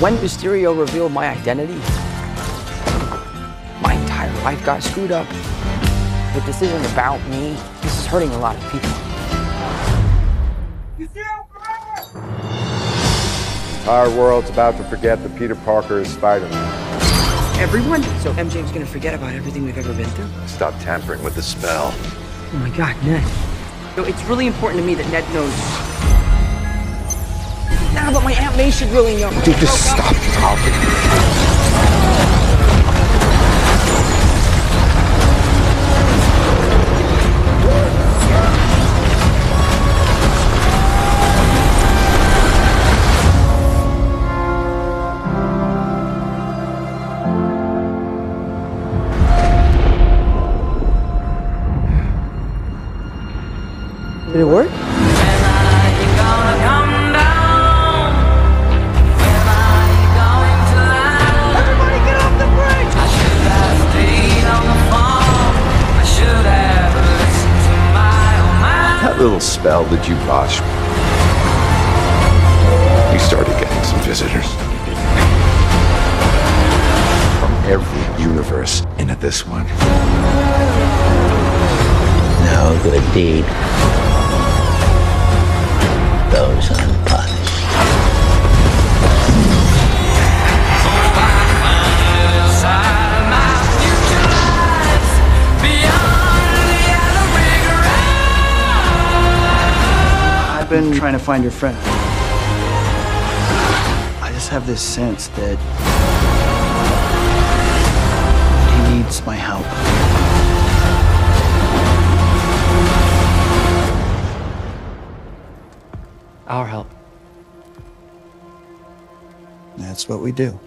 When Mysterio revealed my identity, my entire life got screwed up. But this isn't about me. This is hurting a lot of people. Our world's about to forget that Peter Parker is Spider-Man. Everyone? So MJ's gonna forget about everything we've ever been through? Stop tampering with the spell. Oh my god, Ned. So it's really important to me that Ned knows. Nah, but my Aunt May should really know. Dude, just stop talking. Did it work? Little spell that you botched. You started getting some visitors. From every universe into this one. No good deed unpunished. I've been trying to find your friend. I just have this sense that he needs my help. Our help. That's what we do.